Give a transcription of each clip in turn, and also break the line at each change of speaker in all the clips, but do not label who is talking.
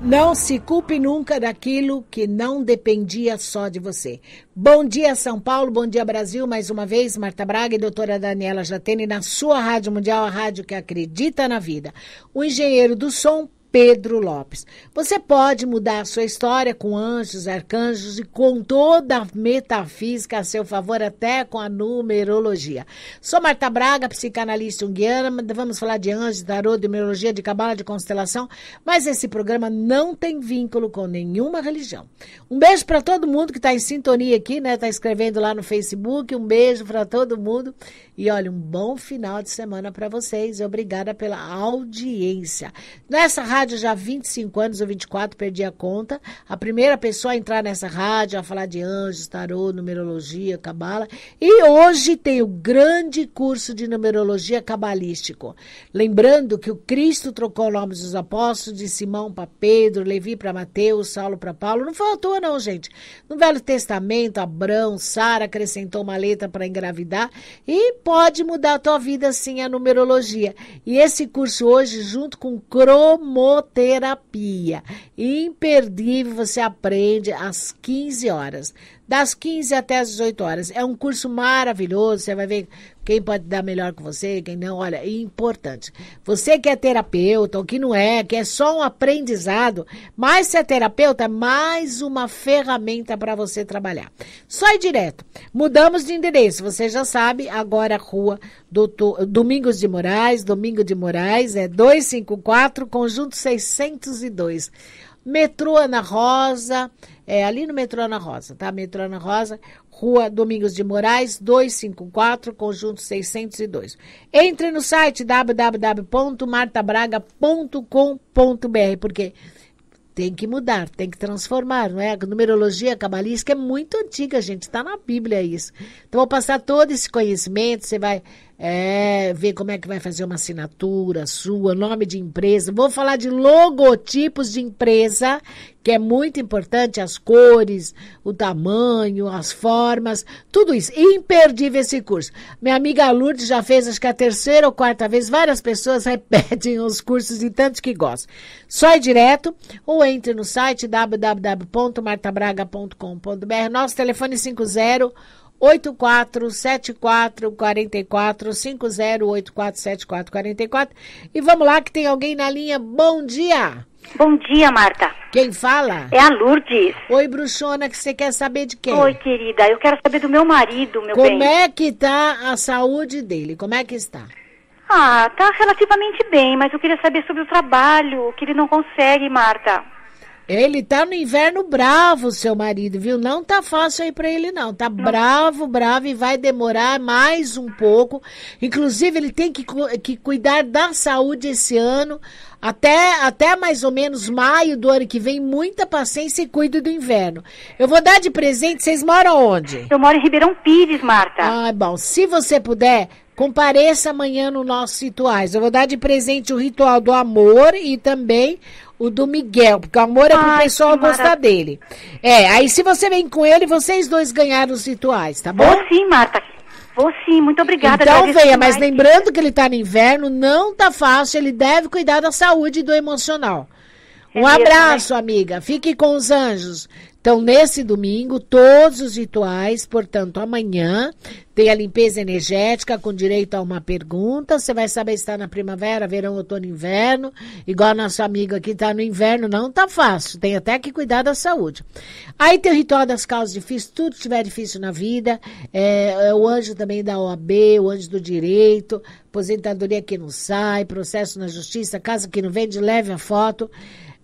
Não se culpe nunca daquilo que não dependia só de você. Bom dia, São Paulo, bom dia, Brasil. Mais uma vez, Marta Braga e doutora Daniela Jatene na sua Rádio Mundial, a rádio que acredita na vida. O engenheiro do som, Pedro Lopes. Você pode mudar a sua história com anjos, arcanjos e com toda a metafísica a seu favor, até com a numerologia. Sou Marta Braga, psicanalista unguiana. Vamos falar de anjos, tarô, de numerologia, de cabala, de constelação, mas esse programa não tem vínculo com nenhuma religião. Um beijo para todo mundo que está em sintonia aqui, né? Está escrevendo lá no Facebook. Um beijo para todo mundo. E olha, um bom final de semana para vocês. Obrigada pela audiência. Nessa rádio já há 25 anos ou 24, perdi a conta. A primeira pessoa a entrar nessa rádio, a falar de anjos, tarô, numerologia, cabala. E hoje tem o grande curso de numerologia cabalístico. Lembrando que o Cristo trocou nomes dos apóstolos, de Simão para Pedro, Levi para Mateus, Saulo para Paulo. Não toa, não, gente. No Velho Testamento, Abrão, Sara acrescentou uma letra para engravidar. E pode mudar a tua vida sim a numerologia. E esse curso hoje, junto com cromoterapia, imperdível, você aprende às 15 horas das 15 até as 18 horas. É um curso maravilhoso, você vai ver quem pode dar melhor com você, quem não. Olha, é importante. Você que é terapeuta ou que não é, que é só um aprendizado, mas se é terapeuta, mais uma ferramenta para você trabalhar. Só ir direto. Mudamos de endereço, você já sabe, agora rua Doutor, Domingos de Moraes, Domingo de Moraes, é 254, conjunto 602. Metrô Ana Rosa, é ali no Metrô Ana Rosa, tá? Metrô Ana Rosa, Rua Domingos de Moraes, 254, conjunto 602. Entre no site www.martabraga.com.br, porque tem que mudar, tem que transformar, não é? A numerologia cabalística é muito antiga, gente, está na Bíblia isso. Então, vou passar todo esse conhecimento, você vai é, ver como é que vai fazer uma assinatura sua, nome de empresa. Vou falar de logotipos de empresa, que é muito importante, as cores, o tamanho, as formas, tudo isso. Imperdível esse curso. Minha amiga Lourdes já fez, acho que a terceira ou quarta vez, várias pessoas repetem os cursos e tantos que gostam. Só ir direto ou entre no site www.martabraga.com.br. Nosso telefone 50 8474 44 50 8474 44 e vamos lá que tem alguém na linha. Bom dia.
Bom dia, Marta.
Quem fala?
É a Lourdes.
Oi, bruxona, que você quer saber de quem?
Oi, querida, eu quero saber do meu marido, meu
Como
bem.
Como é que tá a saúde dele? Como é que está?
Ah, tá relativamente bem, mas eu queria saber sobre o trabalho, que ele não consegue, Marta.
Ele tá no inverno bravo, seu marido, viu? Não tá fácil aí para ele não. Tá bravo, bravo e vai demorar mais um pouco. Inclusive, ele tem que, que cuidar da saúde esse ano. Até, até mais ou menos maio do ano que vem, muita paciência e cuide do inverno. Eu vou dar de presente, vocês moram onde?
Eu moro em Ribeirão Pires, Marta.
Ah, bom. Se você puder, compareça amanhã no nosso Rituais. Eu vou dar de presente o ritual do amor e também o do Miguel, porque o amor é pro Ai, pessoal gostar dele. É, aí se você vem com ele, vocês dois ganharam os rituais, tá bom?
Vou sim, Marta. Vou sim, muito obrigada.
Então venha, mas lembrando que ele tá no inverno, não tá fácil, ele deve cuidar da saúde e do emocional. É um abraço, né? amiga. Fique com os anjos. Então, nesse domingo, todos os rituais, portanto, amanhã tem a limpeza energética com direito a uma pergunta. Você vai saber se está na primavera, verão, outono, inverno. Igual nosso amigo aqui está no inverno, não tá fácil. Tem até que cuidar da saúde. Aí tem o ritual das causas difíceis, tudo que estiver difícil na vida. É, é, o anjo também da OAB, o anjo do direito, aposentadoria que não sai, processo na justiça, casa que não vende, leve a foto.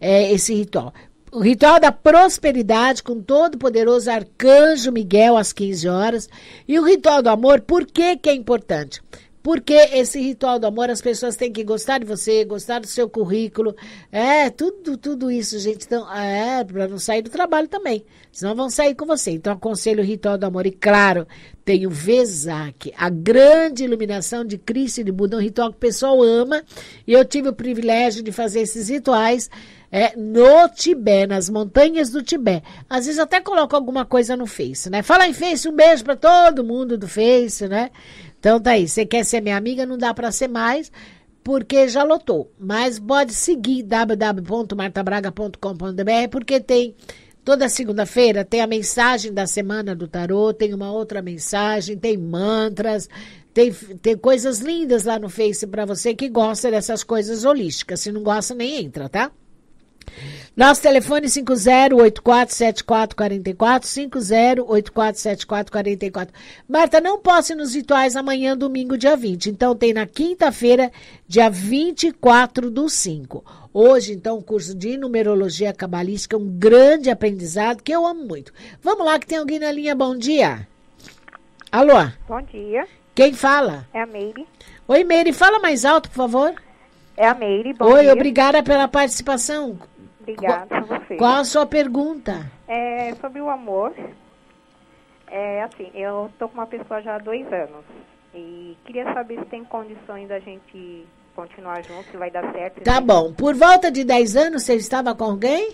É, esse ritual o ritual da prosperidade com todo poderoso arcanjo Miguel às 15 horas e o ritual do amor, por que que é importante? Porque esse ritual do amor, as pessoas têm que gostar de você, gostar do seu currículo. É, tudo, tudo isso, gente. Então, é, para não sair do trabalho também. Senão vão sair com você. Então, aconselho o ritual do amor. E claro, tem o Vesak, a grande iluminação de Cristo e de Buda, um ritual que o pessoal ama. E eu tive o privilégio de fazer esses rituais é, no Tibete, nas montanhas do Tibete. Às vezes até coloco alguma coisa no Face, né? Fala em Face, um beijo para todo mundo do Face, né? Então tá aí, você quer ser minha amiga, não dá para ser mais, porque já lotou. Mas pode seguir www.martabraga.com.br porque tem toda segunda-feira tem a mensagem da semana do tarô, tem uma outra mensagem, tem mantras, tem, tem coisas lindas lá no Face para você que gosta dessas coisas holísticas. Se não gosta, nem entra, tá? Nosso telefone 50847444, 50847444. Marta, não posso ir nos rituais amanhã, domingo, dia 20. Então, tem na quinta-feira, dia 24 do 5. Hoje, então, o curso de numerologia cabalística, um grande aprendizado que eu amo muito. Vamos lá, que tem alguém na linha. Bom dia. Alô?
Bom dia.
Quem fala?
É a Meire.
Oi, Meire. Fala mais alto, por favor.
É a Meire. Bom
Oi,
dia.
obrigada pela participação.
Obrigada a você.
Qual a sua pergunta?
É sobre o amor. É assim, eu tô com uma pessoa já há dois anos. E queria saber se tem condições da gente continuar junto, se vai dar certo.
Tá
se-
bom. Por volta de 10 anos, você estava com alguém?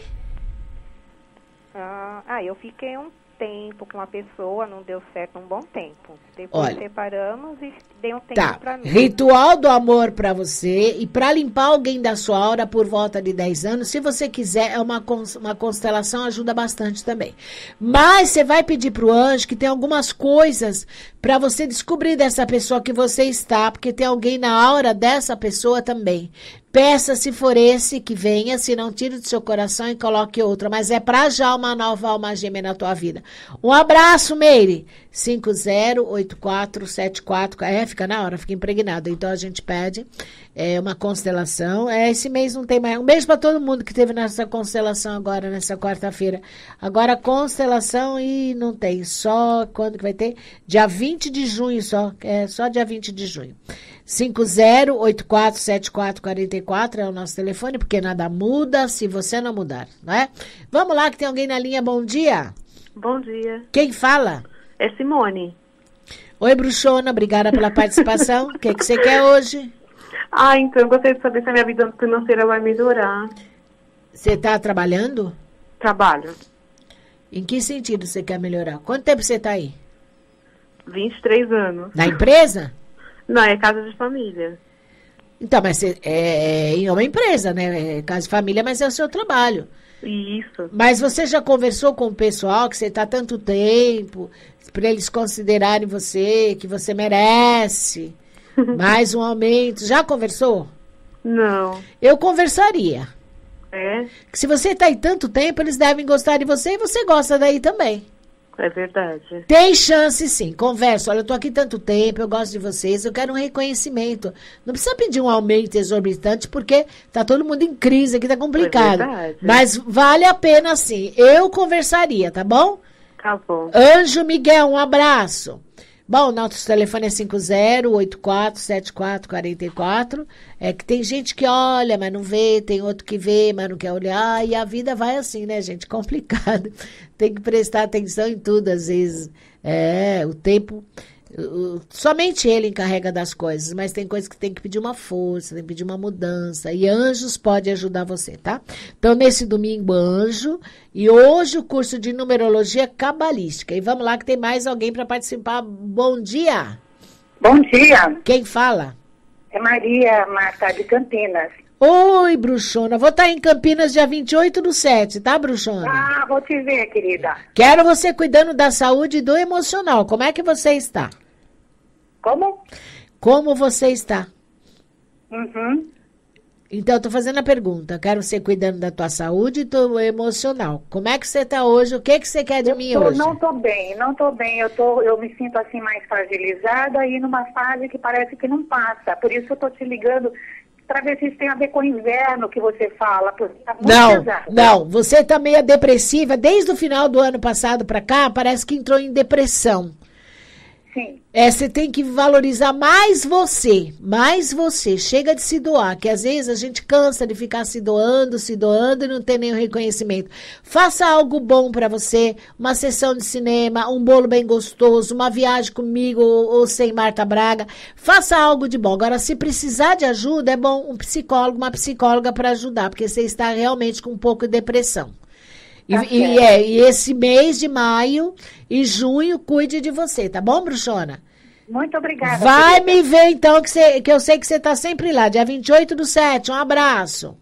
Ah, ah, eu fiquei um tempo com uma pessoa, não deu certo um bom tempo. Depois
Olha.
separamos e dei um tempo
Tá.
pra mim.
Ritual do amor pra você e pra limpar alguém da sua aura por volta de 10 anos, se você quiser, é uma, uma constelação, ajuda bastante também. Mas você vai pedir pro anjo que tem algumas coisas pra você descobrir dessa pessoa que você está, porque tem alguém na aura dessa pessoa também. Peça se for esse que venha, se não tire do seu coração e coloque outra, mas é pra já uma nova alma gêmea na tua vida. Um abraço, Meire. 508474. É, fica na hora, fica impregnado. Então a gente pede é, uma constelação. É, esse mês não tem mais. Um beijo para todo mundo que teve nessa constelação agora, nessa quarta-feira. Agora, constelação e não tem. Só quando que vai ter? Dia 20 de junho só. É só dia 20 de junho. 50847444 é o nosso telefone, porque nada muda se você não mudar, não é? Vamos lá, que tem alguém na linha. Bom dia.
Bom dia.
Quem fala?
É Simone.
Oi, Bruxona, obrigada pela participação. O que, que você quer hoje?
Ah, então eu gostaria de saber se a minha vida financeira vai melhorar.
Você está trabalhando?
Trabalho.
Em que sentido você quer melhorar? Quanto tempo você está aí?
23 anos.
Na empresa?
Não, é casa de família.
Então, mas você é, é uma empresa, né? É casa de família, mas é o seu trabalho.
Isso.
Mas você já conversou com o pessoal que você está tanto tempo, para eles considerarem você, que você merece mais um aumento? Já conversou?
Não.
Eu conversaria.
É?
Que se você está aí tanto tempo, eles devem gostar de você e você gosta daí também.
É verdade.
Tem chance sim, conversa. Olha, eu tô aqui tanto tempo, eu gosto de vocês, eu quero um reconhecimento. Não precisa pedir um aumento exorbitante, porque tá todo mundo em crise aqui, tá complicado.
É verdade.
Mas vale a pena sim. Eu conversaria, tá bom?
Tá bom.
Anjo Miguel, um abraço. Bom, nosso telefone é 50847444. É que tem gente que olha, mas não vê, tem outro que vê, mas não quer olhar, e a vida vai assim, né, gente? Complicado. Tem que prestar atenção em tudo, às vezes. É, o tempo. O- somente ele encarrega das coisas, mas tem coisas que tem que pedir uma força, tem que pedir uma mudança. E anjos pode ajudar você, tá? Então, nesse domingo, anjo. E hoje o curso de numerologia cabalística. E vamos lá que tem mais alguém para participar. Bom dia!
Bom dia,
Quem fala?
é Maria Marta de Campinas.
Oi, Bruxona. Vou estar em Campinas dia 28 do 7, tá, Bruxona?
Ah, vou te ver, querida.
Quero você cuidando da saúde e do emocional. Como é que você está?
Como?
Como você está?
Uhum.
Então, eu tô fazendo a pergunta. Quero você cuidando da tua saúde e do emocional. Como é que você tá hoje? O que que você quer de mim
Eu tô-
hoje?
não tô bem, não tô bem. Eu, tô, eu me sinto assim mais fragilizada e numa fase que parece que não passa. Por isso eu tô te ligando para ver se isso tem a ver com o inverno que você fala. Tá
Não,
pesado.
não. Você tá meio depressiva. Desde o final do ano passado pra cá, parece que entrou em depressão.
Sim.
É, você tem que valorizar mais você, mais você. Chega de se doar, que às vezes a gente cansa de ficar se doando, se doando e não ter nenhum reconhecimento. Faça algo bom pra você, uma sessão de cinema, um bolo bem gostoso, uma viagem comigo ou, ou sem Marta Braga. Faça algo de bom. Agora, se precisar de ajuda, é bom um psicólogo, uma psicóloga para ajudar, porque você está realmente com um pouco de depressão. E,
Tá
e, é, e esse mês de maio e junho, cuide de você, tá bom, Bruxona?
Muito obrigada.
Vai
querida.
me ver então, que, você, que eu sei que você tá sempre lá. Dia 28 do 7. Um abraço.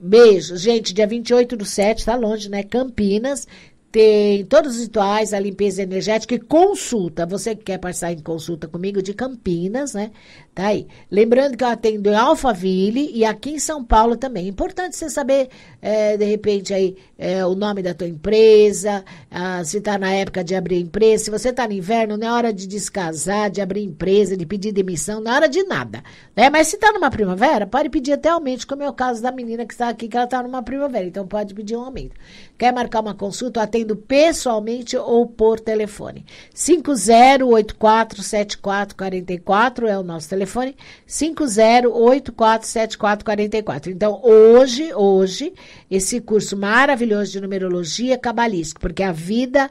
Beijo. Gente, dia 28 do 7, tá longe, né? Campinas. Tem todos os rituais, a limpeza energética e consulta. Você que quer passar em consulta comigo de Campinas, né? Tá aí. Lembrando que eu atendo em Alphaville e aqui em São Paulo também. Importante você saber, é, de repente, aí, é, o nome da tua empresa, ah, se tá na época de abrir empresa. Se você tá no inverno, não é hora de descasar, de abrir empresa, de pedir demissão, não é hora de nada. Né? Mas se tá numa primavera, pode pedir até aumento, como é o caso da menina que está aqui, que ela tá numa primavera. Então pode pedir um aumento. Quer marcar uma consulta? Eu atendo pessoalmente ou por telefone. 50847444 é o nosso telefone. 50847444. Então, hoje, hoje, esse curso maravilhoso de numerologia cabalística, porque a vida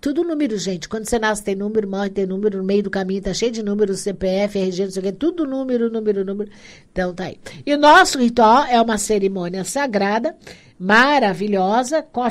tudo número, gente. Quando você nasce tem número, morre tem número, no meio do caminho tá cheio de números, CPF, RG, não sei o quê, tudo número, número, número. Então tá aí. E o nosso ritual é uma cerimônia sagrada, maravilhosa, com a,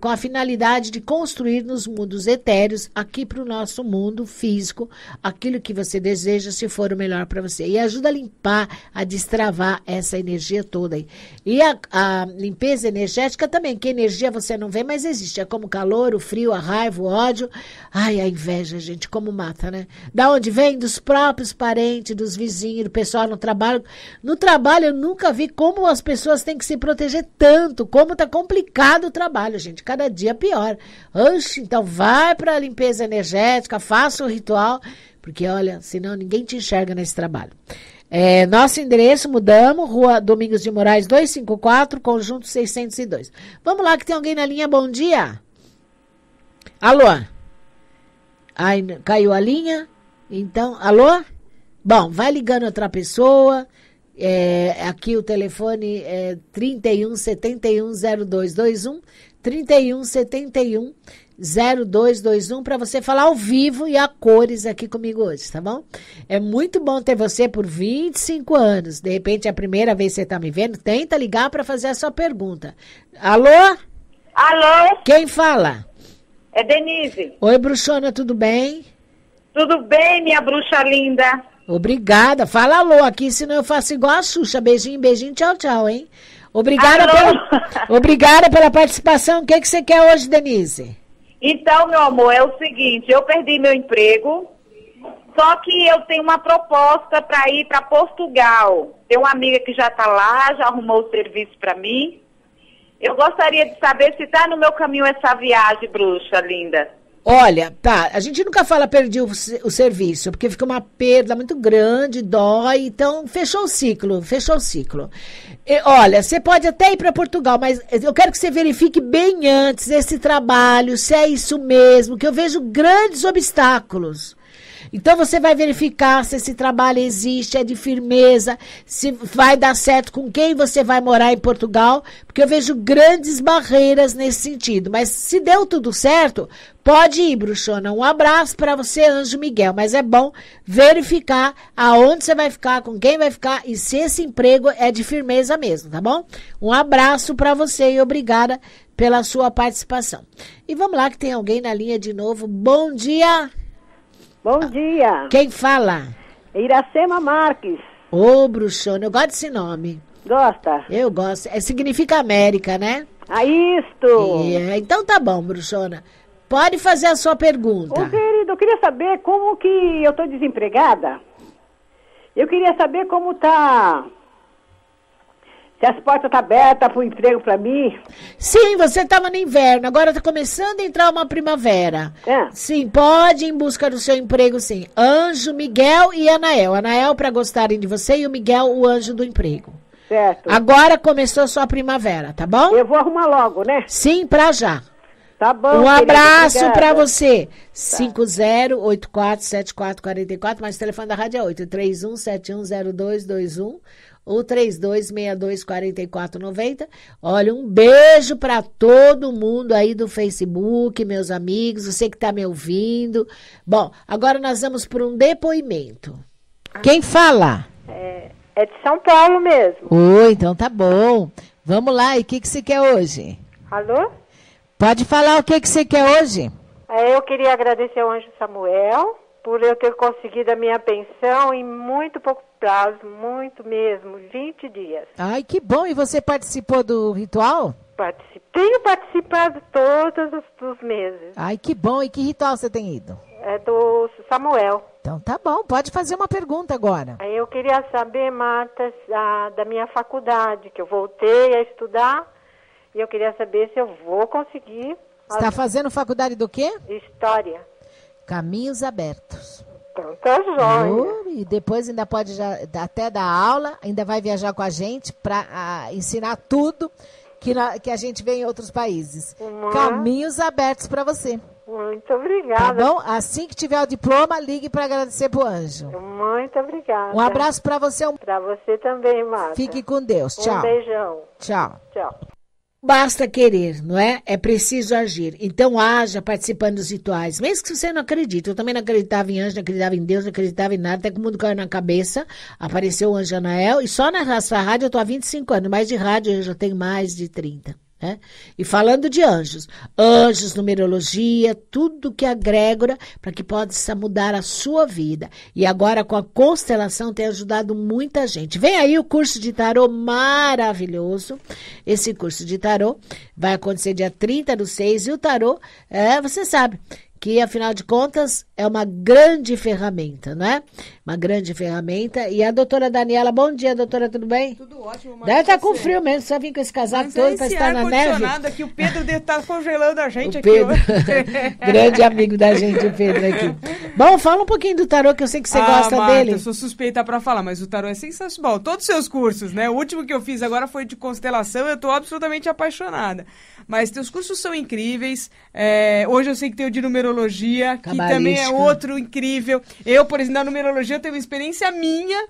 com a finalidade de construir nos mundos etéreos, aqui para o nosso mundo físico, aquilo que você deseja, se for o melhor para você. E ajuda a limpar, a destravar essa energia toda aí. E a, a limpeza energética também, que energia você não vê, mas existe. É como o calor, o frio, a raiva, o ódio. Ai, a inveja, gente, como mata, né? Da onde vem? Dos próprios parentes, dos vizinhos, do pessoal no trabalho. No trabalho, eu nunca vi como as pessoas têm que se proteger tanto, como tá complicado o trabalho, gente. Cada dia pior. Oxe, então vai para a limpeza energética, faça o ritual, porque olha, senão ninguém te enxerga nesse trabalho. É, nosso endereço, mudamos, Rua Domingos de Moraes 254, conjunto 602. Vamos lá, que tem alguém na linha, bom dia. Alô? N- caiu a linha? Então, alô? Bom, vai ligando outra pessoa. É, aqui o telefone é 31 71 0221. 31 71 0221 para você falar ao vivo e a cores aqui comigo hoje, tá bom? É muito bom ter você por 25 anos. De repente é a primeira vez que você está me vendo, tenta ligar para fazer a sua pergunta. Alô?
Alô,
Quem fala?
é Denise.
Oi, bruxona, tudo bem?
Tudo bem, minha bruxa linda?
Obrigada. Fala alô aqui, senão eu faço igual a Xuxa. Beijinho, beijinho, tchau, tchau, hein? Obrigada,
Alô?
pela, obrigada pela participação. O que, que você quer hoje, Denise?
Então, meu amor, é o seguinte, eu perdi meu emprego, só que eu tenho uma proposta para ir para Portugal. Tem uma amiga que já está lá, já arrumou o serviço para mim. Eu gostaria de saber se está no meu caminho essa viagem, bruxa linda.
Olha, tá, a gente nunca fala perdi o, o serviço, porque fica uma perda muito grande, dói, então fechou o ciclo, fechou o ciclo. E, olha, você pode até ir para Portugal, mas eu quero que você verifique bem antes esse trabalho, se é isso mesmo, que eu vejo grandes obstáculos. Então você vai verificar se esse trabalho existe, é de firmeza, se vai dar certo com quem você vai morar em Portugal, porque eu vejo grandes barreiras nesse sentido. Mas se deu tudo certo, pode ir, bruxona. Um abraço para você, Anjo Miguel. Mas é bom verificar aonde você vai ficar, com quem vai ficar e se esse emprego é de firmeza mesmo, tá bom? Um abraço para você e obrigada pela sua participação. E vamos lá que tem alguém na linha de novo. Bom dia.
Bom dia,
Quem fala?
Iracema Marques.
Ô, bruxona, eu gosto desse nome.
Gosta?
Eu gosto. É, significa América, né?
Ah, isto!
É, então tá bom, bruxona. Pode fazer a sua pergunta.
Ô, querido, eu queria saber como que eu tô desempregada. Eu queria saber como tá. Se as portas estão abertas para o emprego para mim.
Sim, você estava no inverno, agora tá começando a entrar uma primavera.
É.
Sim, pode ir em busca do seu emprego, sim. Anjo, Miguel e Anael. Anael para gostarem de você e o Miguel, o anjo do emprego.
Certo.
Agora começou a sua primavera, tá bom?
Eu vou arrumar logo, né?
Sim, pra já.
Tá bom.
Um abraço pra você. 50847444, mas o telefone da rádio é 831710221 ou 32624490. Olha, um beijo pra todo mundo aí do Facebook, meus amigos, você que tá me ouvindo. Bom, agora nós vamos para um depoimento. Quem fala?
É de São Paulo mesmo.
Oi, então tá bom. Vamos lá, e o que, que você quer hoje?
Alô?
Pode falar o que, que você quer hoje?
É, Eu queria agradecer ao Anjo Samuel por eu ter conseguido a minha pensão em muito pouco prazo, muito mesmo, 20 dias.
Ai, que bom. E você participou do ritual?
Tenho participado todos os, os meses.
Ai, que bom. E que ritual você tem ido?
É do Samuel.
Então tá bom, pode fazer uma pergunta agora.
Eu queria saber, Marta, da, da minha faculdade, que eu voltei a estudar, e eu queria saber se eu vou conseguir.
Está fazendo faculdade do quê?
História.
Caminhos abertos.
Então tá jóia.
Oh, e depois ainda pode já, até dar aula, ainda vai viajar com a gente para ensinar tudo que, na, que a gente vê em outros países.
Uhum.
Caminhos abertos para você.
Muito
Tá
obrigada.
bom? Assim que tiver o diploma, ligue para agradecer pro anjo.
Muito obrigada.
Um abraço para você, um...
Pra você também, Marta.
fique com Deus.
Um
Tchau.
beijão.
Tchau.
Tchau.
Basta querer, não é? É preciso agir. Então haja participando dos rituais. Mesmo que você não acredite. Eu também não acreditava em anjo, não acreditava em Deus, não acreditava em nada. Até que o mundo caiu na cabeça. Apareceu o anjo Anael. E só na rádio eu tô há 25 anos. Mas de rádio eu já tenho mais de 30. Né? E falando de anjos, anjos, numerologia, tudo que agrega para que possa mudar a sua vida. E agora com a constelação tem ajudado muita gente. Vem aí o curso de tarô maravilhoso. Esse curso de tarô vai acontecer dia 30 do 6 e o tarô, é, você sabe, que afinal de contas é uma grande ferramenta, não é? Uma grande ferramenta. E a doutora Daniela, bom dia, doutora, tudo bem?
Tudo ótimo,
Deve estar com
você?
frio mesmo, só vir com esse casaco
Mas
todo
é
para estar na neve.
aqui, o Pedro deve estar congelando a gente
O
aqui
Pedro,
hoje.
grande amigo da gente, o Pedro aqui. Bom, fala um pouquinho do tarô, que eu sei que você
ah,
gosta
Marta,
dele.
Eu sou suspeita pra falar, mas o tarô é sensacional. Todos os seus cursos, né? O último que eu fiz agora foi de constelação, eu tô absolutamente apaixonada. Mas teus cursos são incríveis. É, hoje eu sei que tem o de numerologia, que também é outro incrível. Eu, por exemplo, na numerologia, eu tenho uma experiência minha.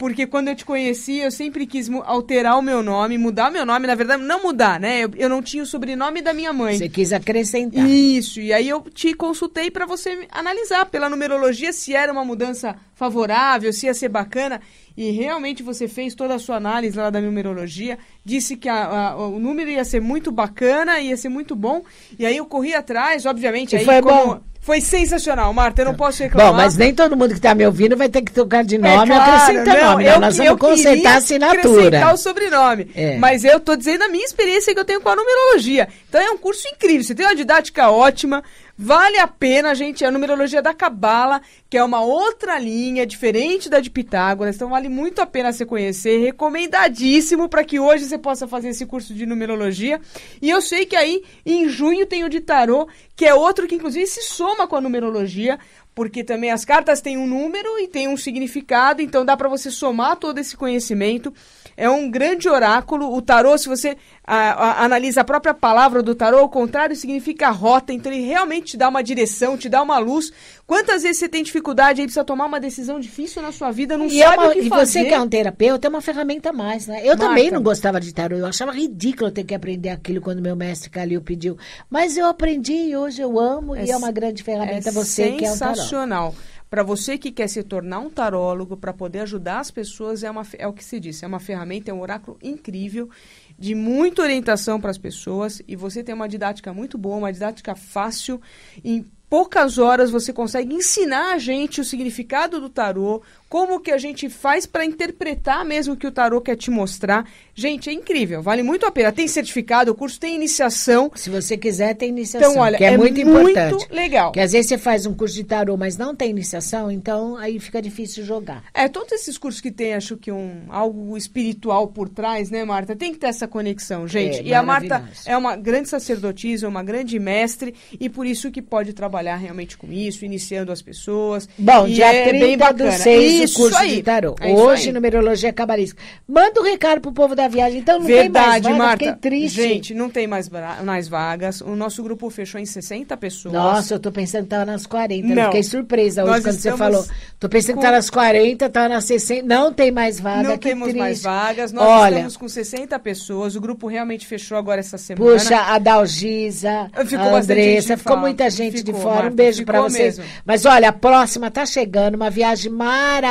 Porque quando eu te conheci, eu sempre quis alterar o meu nome, mudar meu nome, na verdade, não mudar, né? Eu, eu não tinha o sobrenome da minha mãe.
Você quis acrescentar.
Isso, e aí eu te consultei para você analisar pela numerologia se era uma mudança favorável, se ia ser bacana. E realmente você fez toda a sua análise lá da numerologia, disse que a- a- o número ia ser muito bacana, ia ser muito bom. E aí eu corri atrás, obviamente.
E
aí
foi
como-
bom?
Foi sensacional, Marta, eu não posso reclamar.
Bom, mas nem todo mundo que está me ouvindo vai ter que trocar de
É
nome ou
claro,
acrescentar
não,
nome.
eu
Não, nós vamos
eu
consertar a assinatura.
acrescentar o sobrenome.
É.
Mas eu tô dizendo a minha experiência que eu tenho com a numerologia. Então é um curso incrível. Você tem uma didática ótima. Vale a pena, gente. A numerologia da Cabala, que é uma outra linha, diferente da de Pitágoras. Então vale muito a pena você conhecer. Recomendadíssimo para que hoje você possa fazer esse curso de numerologia. E eu sei que aí, em junho, tem o de tarô, que é outro que inclusive se soma com a numerologia. Porque também as cartas têm um número e têm um significado, então dá para você somar todo esse conhecimento. É um grande oráculo. O tarô, se você a- a- analisa a própria palavra do tarô, ao contrário, significa rota. Então ele realmente te dá uma direção, te dá uma luz. Quantas vezes você tem dificuldade aí, precisa tomar uma decisão difícil na sua vida, não
E, é
sabe
uma-
o que
e
fazer?
você que é um terapeuta, é uma ferramenta a mais, né? Eu
Marta.
também não gostava de tarô, eu achava ridículo ter que aprender aquilo quando meu mestre Calil pediu. Mas eu aprendi e hoje eu amo e é uma grande ferramenta você que é um tarô.
sensacional. Para você que quer se tornar um tarólogo, para poder ajudar as pessoas, é, uma, é o que se disse, é uma ferramenta, é um oráculo incrível, de muita orientação para as pessoas, e você tem uma didática muito boa, uma didática fácil, em poucas horas você consegue ensinar a gente o significado do tarô, como que a gente faz para interpretar mesmo o que o tarô quer te mostrar. Gente, é incrível, vale muito a pena. Tem certificado, o curso tem iniciação.
Se você quiser, tem iniciação,
Então, olha,
que é,
é
muito
muito
importante.
legal.
Que às vezes você faz um curso de tarô, mas não tem iniciação, então aí fica difícil jogar.
É, todos esses cursos que tem, acho que um algo espiritual por trás, né, Marta? Tem que ter essa conexão, gente.
É,
e a Marta é uma grande sacerdotisa, uma grande mestre, e por isso que pode trabalhar realmente com isso, iniciando as pessoas.
Bom,
E
dia
é
30
bem
do
bacana.
6,
Isso
o curso
aí.
de tarô.
É isso
Hoje, numerologia cabalística. Manda um recado pro povo da viagem. Então, não tem mais
Verdade,
vaga,
Marta.
fiquei triste.
Gente, não tem mais, mais vagas. O nosso grupo fechou em 60 pessoas.
Nossa, eu tô pensando que tava nas 40. Eu
Não.
fiquei surpresa hoje
Nós
quando você falou. Tô pensando
com-
que tá nas 40, tá nas 60. Não tem mais vaga.
Não temos
triste.
mais vagas. Nós
Olha,
estamos com 60 pessoas. O grupo realmente fechou agora essa semana.
Puxa, a Dalgisa,
Ficou
a Andressa,
de
ficou
fora.
muita gente de
Ficou,
fora.
Marta,
um beijo pra
ficou
vocês.
mesmo.
Mas olha, a próxima tá chegando, uma viagem maravilhosa.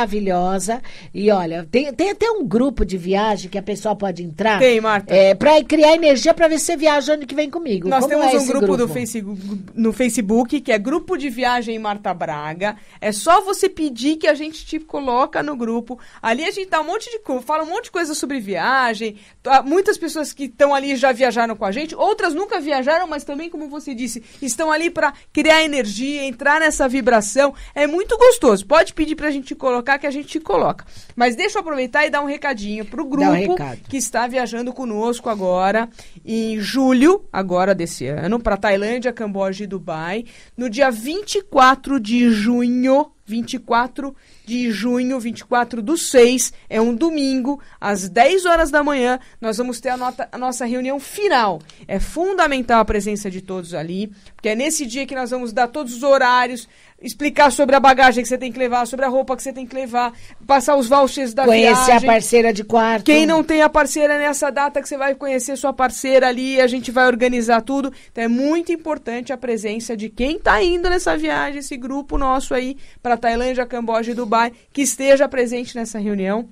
E olha, tem, tem até um grupo de viagem que a pessoa pode entrar.
Tem, Marta.
É, pra criar energia pra ver se você viaja ano que vem comigo.
Nós
Como
temos
é
um grupo, Do Facebook, no Facebook que é Grupo de Viagem Marta Braga. É só você pedir que a gente te coloca no grupo. Ali a gente dá um monte de fala um monte de coisa sobre viagem. Tá, Muitas pessoas que estão ali já viajaram com a gente, outras nunca viajaram, mas também, como você disse, estão ali para criar energia, entrar nessa vibração. É muito gostoso. Pode pedir pra gente colocar que a gente te coloca. Mas deixa eu aproveitar e dar um recadinho pro grupo
recado.
que está viajando conosco agora em julho, agora desse ano, para Tailândia, Camboja e Dubai, no dia 24 de junho, 24 de junho, 24 do 6, é um domingo, às 10 horas da manhã, nós vamos ter a, nota- a nossa reunião final. É fundamental a presença de todos ali, porque é nesse dia que nós vamos dar todos os horários, explicar sobre a bagagem que você tem que levar, sobre a roupa que você tem que levar, passar os vouchers da
Conhecer
viagem.
a parceira de quarto.
Quem não tem a parceira nessa data que você vai conhecer sua parceira ali, a gente vai organizar tudo. Então é muito importante a presença de quem tá indo nessa viagem, esse grupo nosso aí para Tailândia, Camboja e Dubai, que esteja presente nessa reunião.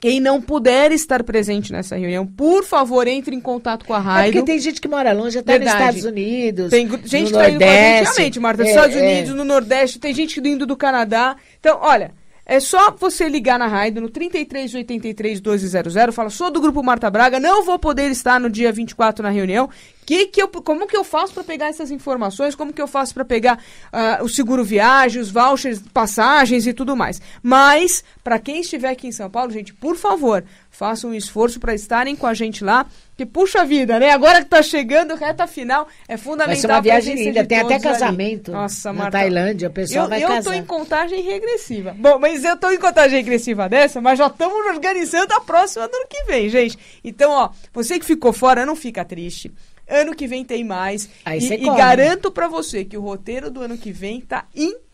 Quem não puder estar presente nessa reunião, por favor, entre em contato com a
É
Raido.
porque tem gente que mora longe, até nos
Verdade.
Estados Unidos.
Tem gente
no
que tá indo com a gente realmente, Marta, nos
É,
Estados
é.
Unidos, no Nordeste, tem gente indo do Canadá. Então, olha, é só você ligar na Raido no 33 83 1200, fala, sou do grupo Marta Braga, não vou poder estar no dia 24 na reunião. Que que eu, como que eu faço para pegar essas informações? Como que eu faço para pegar ah, o seguro viagem, os vouchers, passagens e tudo mais? Mas, para quem estiver aqui em São Paulo, gente, por favor, façam um esforço para estarem com a gente lá. Que puxa vida, né? Agora que tá chegando, reta final, é fundamental
Vai ser uma viagem linda. Tem até
todos ali.
casamento
Nossa,
na
Marta.
Tailândia. O pessoal
eu,
vai
eu
casar.
tô em contagem regressiva. Bom, mas eu tô em contagem regressiva dessa, mas já estamos organizando a próxima do ano que vem, gente. Então, ó, você que ficou fora, não fica triste. Ano que vem tem mais.
Aí
e, e garanto pra você que o roteiro do ano que vem tá incrível.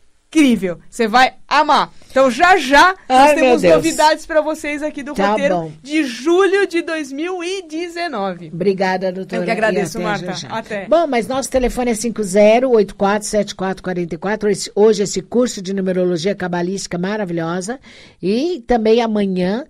Você vai amar. Então, já já nós
Ai, meu
temos novidades pra vocês aqui do
Tá
roteiro
bom.
de julho de 2019.
Obrigada, doutora.
Eu que agradeço,
até
Marta.
já já.
Até.
Bom, mas nosso telefone é 50847444. Esse- Hoje esse curso de numerologia cabalística maravilhosa. E também amanhã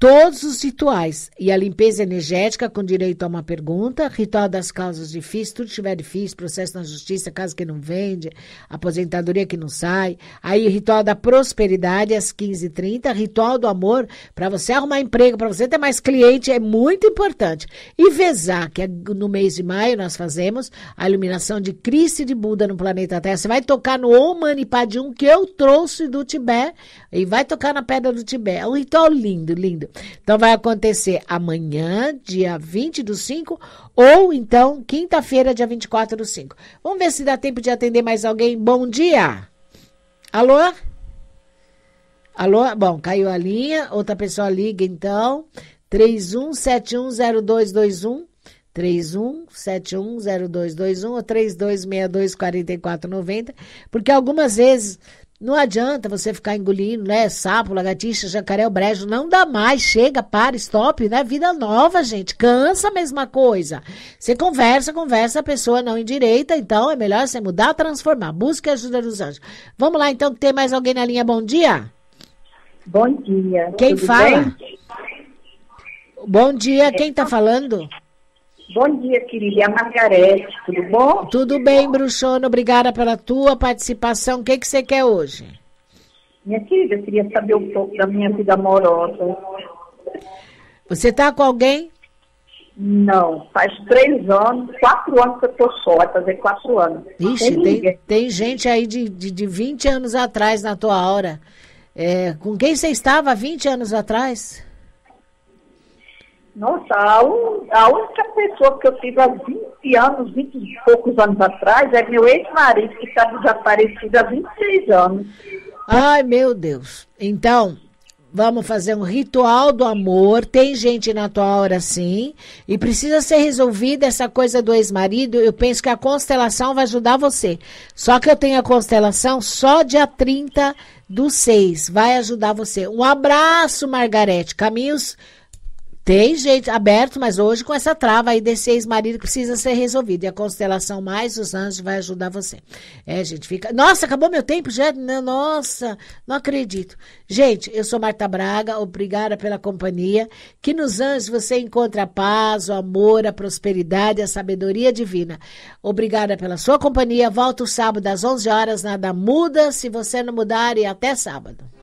todos os rituais. E a limpeza energética com direito a uma pergunta, ritual das causas difíceis, tudo que tiver difícil, processo na justiça, casa que não vende, aposentadoria que não sai. Aí ritual da prosperidade às 15h30, ritual do amor para você arrumar emprego, para você ter mais cliente, é muito importante. E vezar, que é no mês de maio nós fazemos a iluminação de Cristo e de Buda no planeta Terra. Você vai tocar no Om Mani que eu trouxe do Tibete e vai tocar na pedra do Tibete. É um ritual lindo, lindo. Então vai acontecer amanhã, dia 20 do 5, ou então quinta-feira, dia 24 do 5. Vamos ver se dá tempo de atender mais alguém. Bom dia. Alô? Alô? Bom, caiu a linha. Outra pessoa liga então. 31710221. 31710221 ou 32624490. Porque algumas vezes não adianta você ficar engolindo, né? Sapo, lagartixa, jacaré, o brejo. Não dá mais. Chega, para, stop, né? Vida nova, gente. Cansa a mesma coisa. Você conversa, conversa, a pessoa não endireita. Então é melhor você mudar, transformar. Busque a ajuda dos anjos. Vamos lá, então, tem mais alguém na linha? Bom dia.
Bom dia.
Quem fala?
bem?
Bom dia, quem tá falando?
Bom dia, querida. É a Margarete, tudo bom?
Tudo bem, Bruxona. Obrigada pela tua participação. O que, que você quer hoje?
Minha querida, eu queria saber um pouco da minha vida amorosa.
Você tá com alguém?
Não, faz três anos, quatro anos que eu tô só, vai fazer quatro anos.
Ixi,
Tem
tem, tem gente aí de, de, de 20 anos atrás na tua hora. É, com quem você estava há 20 anos atrás?
Nossa, a, a única pessoa que eu tive há 20 anos, 20 e poucos anos atrás, é meu ex-marido, que está desaparecido há 26 anos.
Ai, meu Deus. Então, vamos fazer um ritual do amor. Tem gente na tua hora, sim. E precisa ser resolvida essa coisa do ex-marido. Eu penso que a constelação vai ajudar você. Só que eu tenho a constelação só dia 30 do 6. Vai ajudar você. Um abraço, Margarete. Caminhos Tem gente aberto, mas hoje com essa trava aí desse ex-marido que precisa ser resolvido. E a constelação mais os anjos vai ajudar você. É, gente, fica. Nossa, acabou meu tempo já? Nossa, não acredito. Gente, eu sou Marta Braga, obrigada pela companhia. Que nos anjos você encontra a paz, o amor, a prosperidade, a sabedoria divina. Obrigada pela sua companhia. Volto sábado às 11 horas. Nada muda se você não mudar e até sábado.